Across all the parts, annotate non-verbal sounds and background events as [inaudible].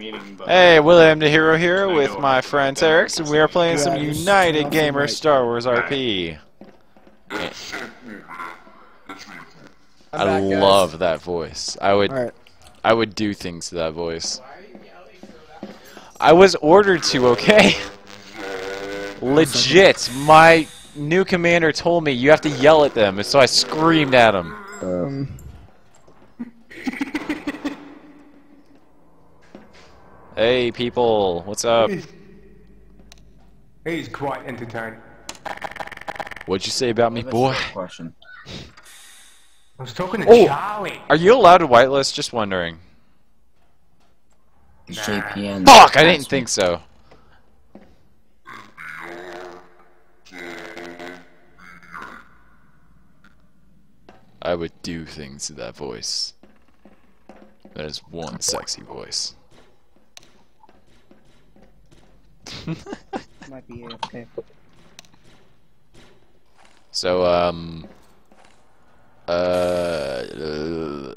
meeting, Hey, William the Hero here I with my I'm friend better Terex, and we are playing Yeah, some United turn Gamer mic. Star Wars RP. I'm back, love that voice. I would Alright. I would do things to that voice. I was ordered to, okay? Legit, my new commander told me you have to yell at them, and so I screamed at him. Um, Hey, people, what's up? He's quite entertaining. What'd you say about me, boy? Question. I was talking to Oh. Charlie. Are you allowed to whitelist? Just wondering. JPN. Fuck, I didn't think so. I would do things to that voice. That is one sexy voice. Might be AFK. So, um... Uh... uh,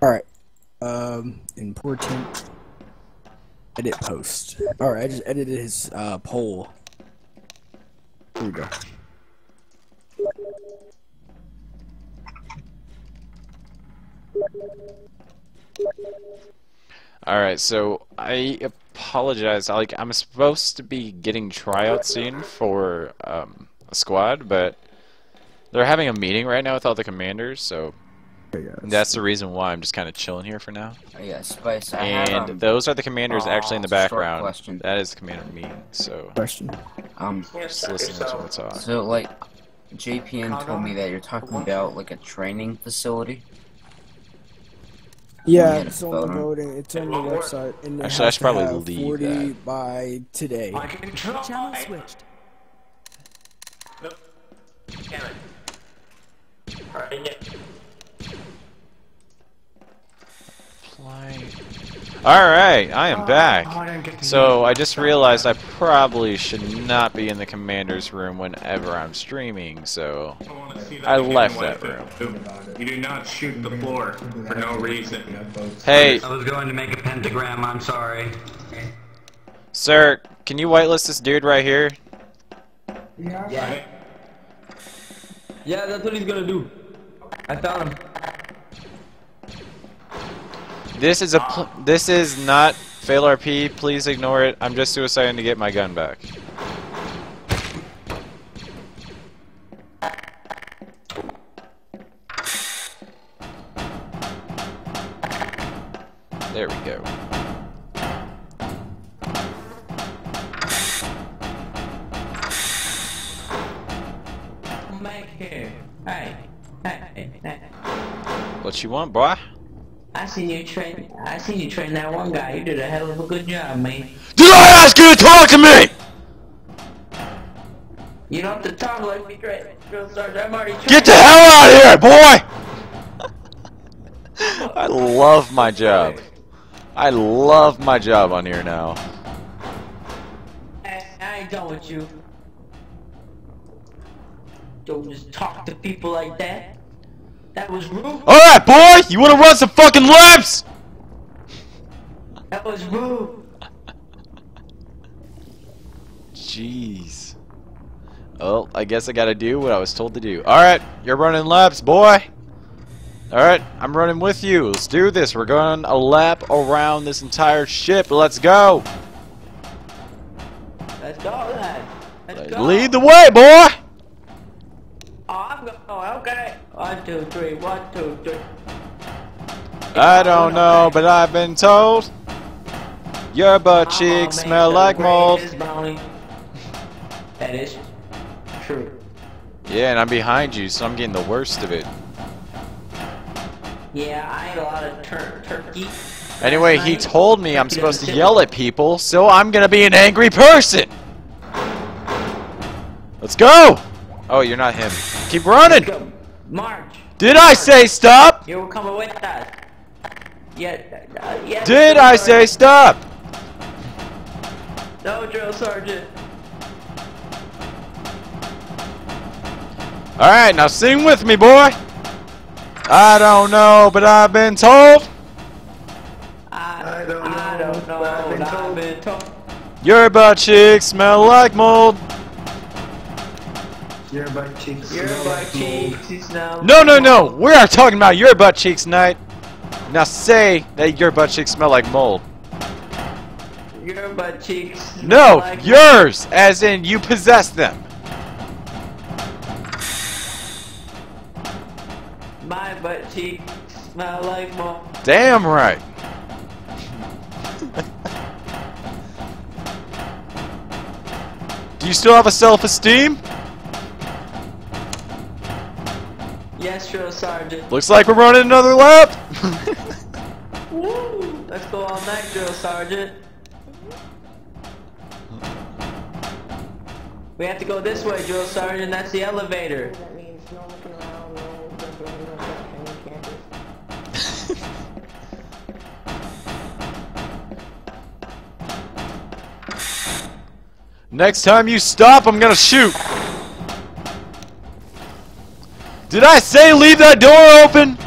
Alright. Um, important. Edit post. Alright, I just edited his uh, poll. Here we go. Alright, so I apologize. Like, I'm supposed to be getting tryouts soon for um, a squad, but they're having a meeting right now with all the commanders, so that's the reason why I'm just kind of chilling here for now. Oh, yeah, Spice. I And have, um, those are the commanders actually in the background. question. That is the commander meeting, so question. um, just listening to what's on. so like, JPN told me that you're talking about like a training facility. Yeah, get a it's on the uh-huh. photo? voting. It's on the website. And it Actually, I should probably have leave 40 that. by today. I can try. Channel switched. Damn it. Alright, I am Oh, back. I don't get to So I just realized I probably should not be in the commander's room whenever I'm streaming, so I wanna see that I again, left that if it- You do not shoot the floor for no reason. Hey, I was going to make a pentagram, I'm sorry. sir, can you whitelist this dude right here? Right? Yeah, that's what he's gonna do. I found him. This is a this is not fail RP. Please ignore it. I'm just suiciding to get my gun back. There we go. Come back. Hey, hey, hey. What you want, boy? I seen you train. I seen you train that one guy. You did a hell of a good job, man. Did I ask you to talk to me? You don't have to talk like me, Drill Drill Sergeant. I'm already trained. Get the hell out of here, boy! [laughs] I love my job. I love my job on here now. I, I ain't done with you. Don't just talk to people like that. That was rude. Alright, boy! You wanna run some fucking laps? That was rude. Jeez. Well, I guess I gotta do what I was told to do. Alright, you're running laps, boy! Alright, I'm running with you. Let's do this. We're going a lap around this entire ship. Let's go! Let's go then. Let's go. Lead the way, boy! Oh, I'm. Okay. One, two, three. One, two, three. I don't know, but I've been told your butt cheeks make smell like mold. That is true. Yeah, and I'm behind you, so I'm getting the worst of it. Yeah, I ate a lot of tur- turkey. Anyway, he told me I'm supposed to yell at people, so I'm gonna be an angry person! Let's go! Oh, you're not him. Keep running! March. Did I say stop? You were coming with us. Yeah. Uh, yeah. Did I say stop? No, drill sergeant. Alright, now sing with me, boy. I don't know, but I've been told I, I don't know, I don't know. but I've been told. been told. your butt cheeks smell like mold. Your butt cheeks. Your smell butt like mold. cheeks is now. No, no, no. We are talking about your butt cheeks, Knight. Now say that your butt cheeks smell like mold. Your butt cheeks. smell No, like yours, as in you possess them. My butt cheeks smell like mold. Damn right. [laughs] Do you still have a self-esteem? Yes, sergeant. Looks like we're running another lap. Woo! [laughs] Let's go all night, drill sergeant. We have to go this way, drill sergeant. That's the elevator. That means no looking around, no jumping around on campus. Next time you stop, I'm gonna shoot. Did I say leave that door open?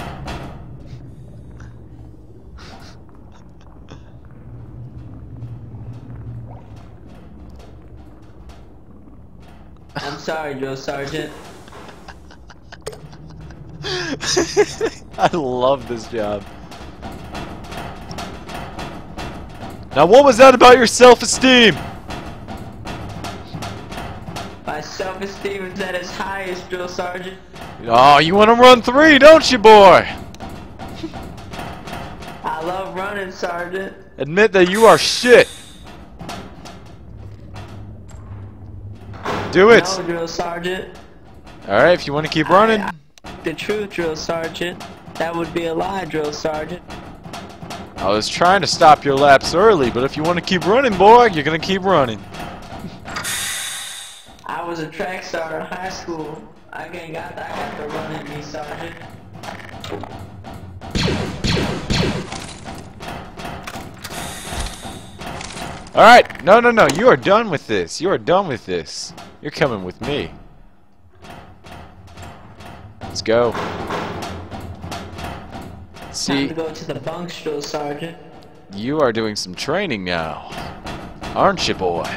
I'm sorry, drill sergeant. [laughs] I love this job. Now, what was that about your self-esteem? Self-esteem is at its highest, drill sergeant. Oh, you want to run three, don't you, boy? [laughs] I love running, sergeant. Admit that you are shit. Do it. No, drill sergeant. Alright, if you want to keep running. The truth, drill sergeant. That would be a lie, drill sergeant. I was trying to stop your laps early, but if you want to keep running, boy, you're going to keep running. I was a track star in high school. I ain't got I got the run in me, sergeant. Alright, no, no, no, you are done with this. You are done with this. You're coming with me. Let's go. Time See, to go to the bunk drill sergeant. you are doing some training now. Aren't you, boy?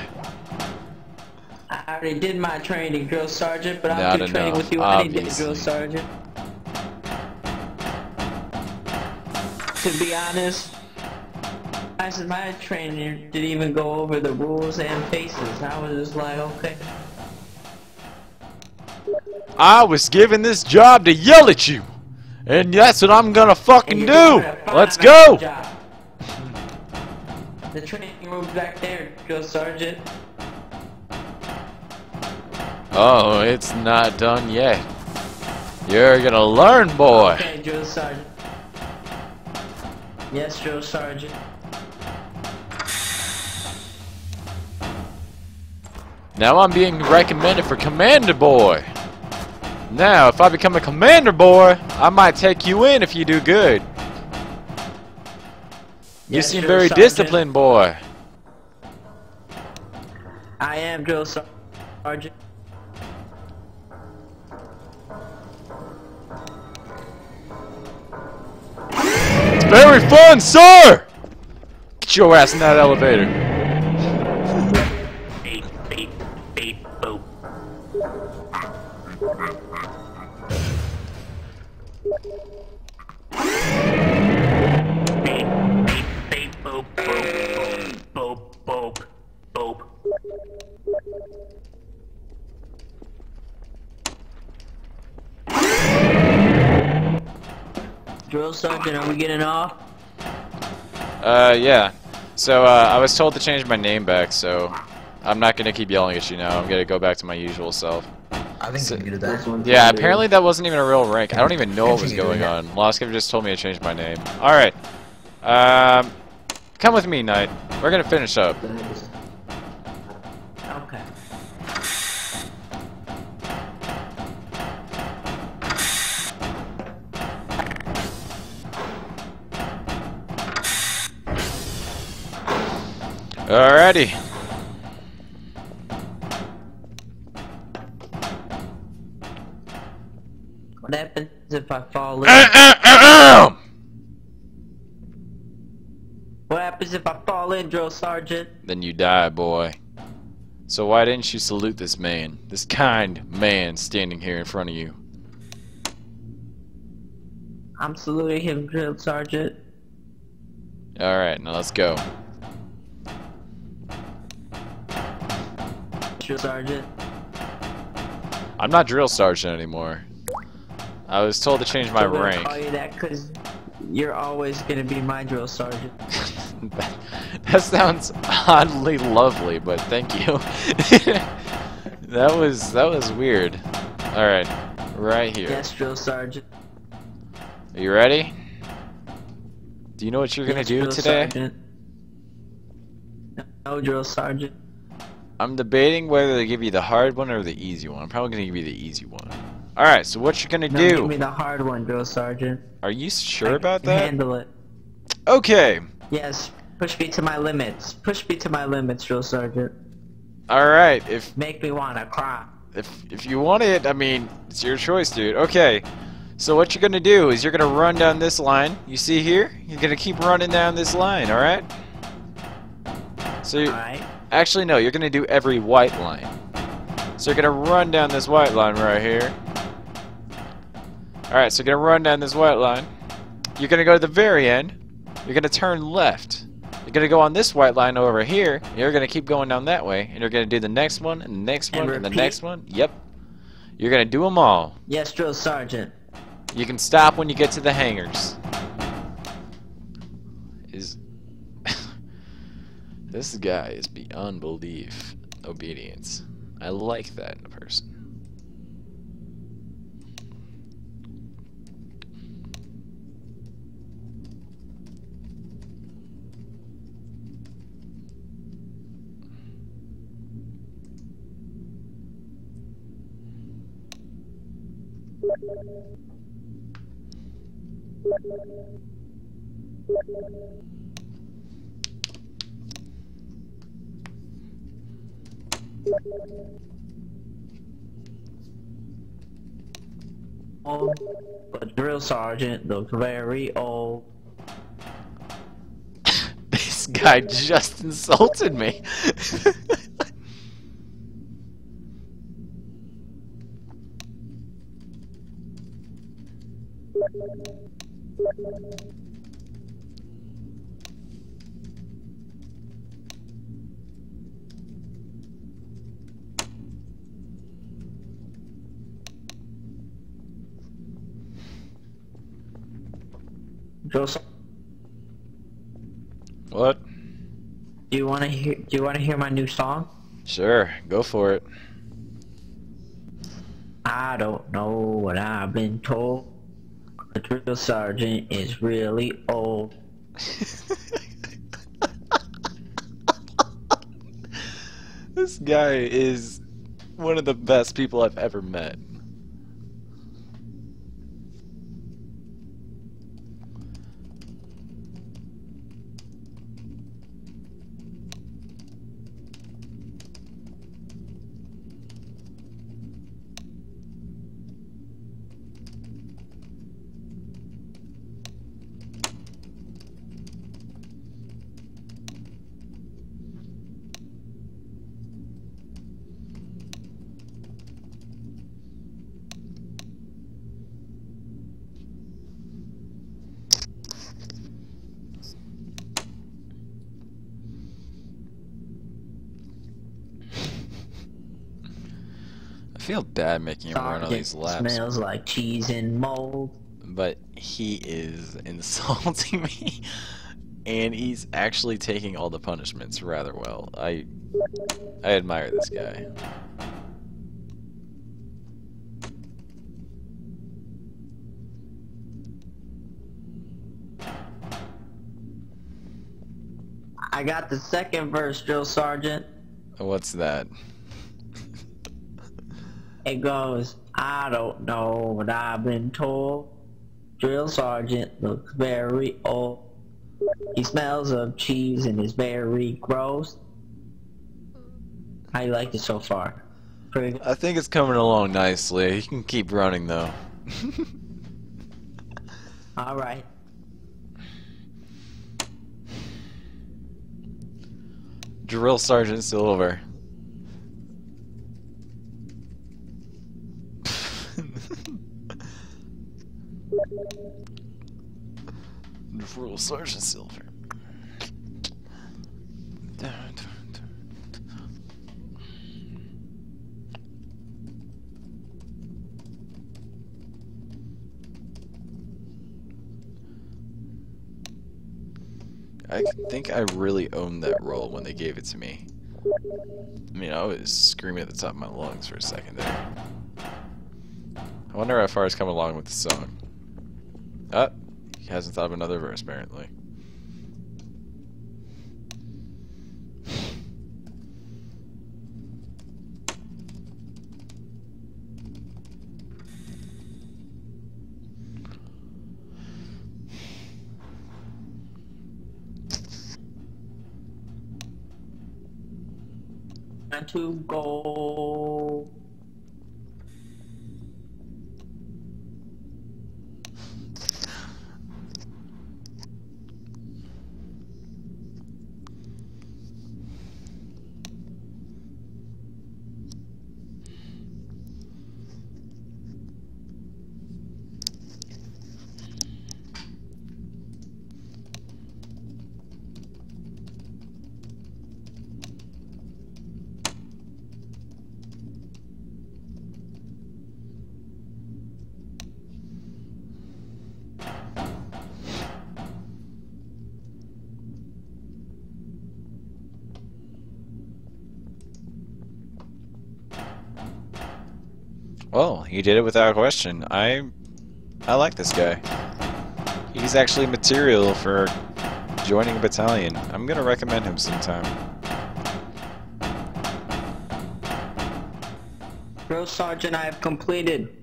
I already did my training, drill sergeant, but I'll do training with you any day, drill sergeant. To be honest, I said my trainer didn't even go over the rules and faces. I was just like, okay. I was given this job to yell at you. And that's what I'm gonna fucking do. you're doing a fine Let's go. job. The training room's back there, drill sergeant. Oh, it's not done yet. You're gonna learn, boy. Okay, drill sergeant. Yes, drill sergeant. Now I'm being recommended for commander boy. Now, if I become a commander boy, I might take you in if you do good. You Yes, seem very sergeant. disciplined, boy. I am drill sergeant. Very fun, sir! Get your ass in that elevator. Beep, beep, beep, boop. Beep, beep, beep, boop, boop, boop, boop, boop, Drill sergeant, are we getting off? Uh, yeah. So, uh, I was told to change my name back, so I'm not gonna keep yelling at you now. I'm gonna go back to my usual self. I think So- we did that. Yeah, apparently that wasn't even a real rank. I don't even know what was going on. Loskov just told me to change my name. Alright. Um, come with me, Knight. We're gonna finish up. Alrighty. What happens if I fall in? What happens if I fall in, drill sergeant? then you die, boy. So why didn't you salute this man? This kind man standing here in front of you. I'm saluting him, drill sergeant. Alright, now let's go. Drill sergeant. I'm not drill sergeant anymore. I was told to change my rank. call you that because you're always gonna be my drill sergeant. [laughs] that sounds oddly lovely, but thank you. [laughs] that was that was weird. All right, right here. Yes, drill sergeant. Are you ready? Do you know what you're gonna do drill today? sergeant. No, drill sergeant. I'm debating whether to give you the hard one or the easy one. I'm probably gonna give you the easy one. All right. So what you're gonna No, give do? me the hard one, drill sergeant. Are you sure I about can that? Handle it. Okay. Yes, push me to my limits. Push me to my limits, drill sergeant. All right. If Make me wanna cry. if if you want it, I mean, it's your choice, dude. Okay. So what you're gonna do is you're gonna run down this line. You see here? You're gonna keep running down this line. All right. So you, Alright. Actually no, you're gonna do every white line. So you're gonna run down this white line right here. All right. So you're gonna run down this white line. You're gonna go to the very end. You're gonna turn left. You're gonna go on this white line over here. and You're gonna keep going down that way, and you're gonna do the next one, and the next And one, and the next one. Yep. You're gonna do them all. Yes, drill sergeant. You can stop when you get to the hangars. This guy is beyond belief obedience. I like that in a person. Old, but drill sergeant looks very old. [laughs] this guy just insulted me. [laughs] Ser- what? do you wanna hear? Do you wanna hear my new song? Sure, go for it. I don't know what I've been told. The drill sergeant is really old. [laughs] this guy is one of the best people I've ever met. Feel bad making him run all these laps, smells like cheese and mold. but he is insulting [laughs] me, and he's actually taking all the punishments rather well. I I admire this guy. I got the second verse, drill sergeant. What's that? It goes, I don't know what I've been told. Drill sergeant looks very old. He smells of cheese and is very gross. How you like it so far? Pretty. I think it's coming along nicely. You can keep running though. [laughs] All right. Drill Sergeant Silver. Drill Sergeant Silver. I think I really owned that role when they gave it to me. I mean, I was screaming at the top of my lungs for a second there. I wonder how far it's come along with the song. He hasn't thought of another verse, apparently. To go. Well, he did it without question. I I like this guy. He's actually material for joining a battalion. I'm gonna recommend him sometime. Drill Sergeant, I have completed.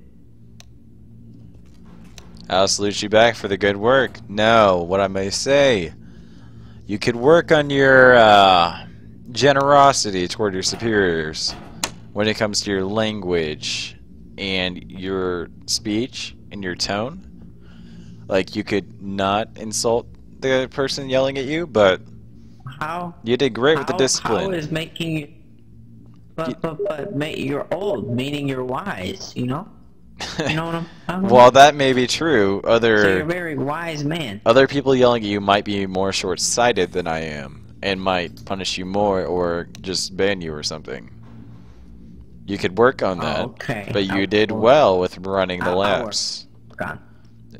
I'll salute you back for the good work. No, what I may say, you could work on your uh, generosity toward your superiors when it comes to your language and your speech and your tone. Like you could not insult the person yelling at you, but How? you did great with the discipline. How is making you? But but but mate, you're old, meaning you're wise. You know. You know what I'm [laughs] about? While that may be true, other So you're a very wise man. other people yelling at you might be more short-sighted than I am and might punish you more or just ban you or something. You could work on that, okay. but you did well, with running the laps.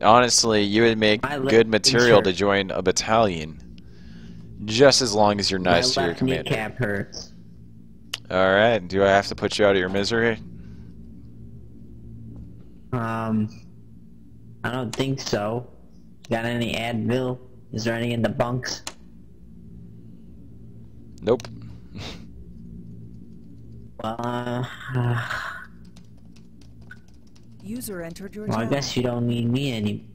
Honestly, you would make good material to join a battalion, just as long as you're nice My to your commander. kneecap hurts. All right, do I have to put you out of your misery? Um, I don't think so. Got any Advil? Is there any in the bunks? Nope. Well, uh, [sighs] User entered your well, I guess you don't need me any.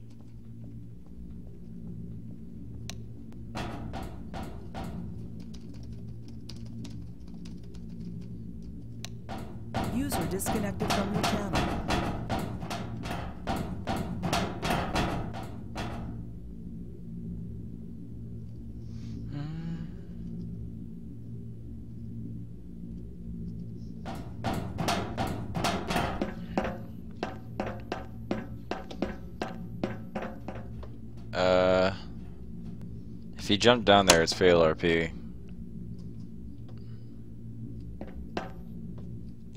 Uh, if you jump down there, it's fail RP.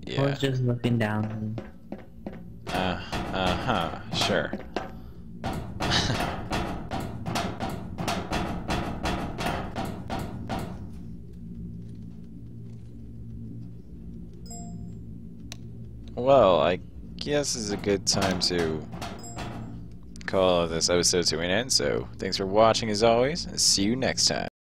Yeah. was just looking down. Uh, uh huh. Sure. [laughs] well, I guess is a good time to call this episode to an end. So, thanks for watching as always, and see you next time.